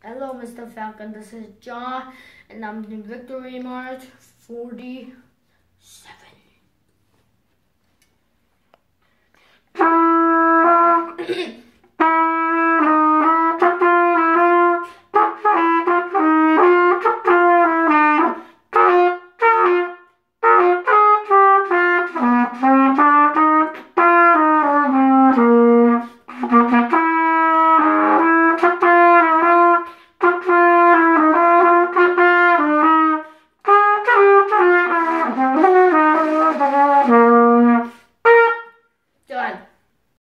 Hello, Mr. Falcon. This is John, and I'm in Victory March 40.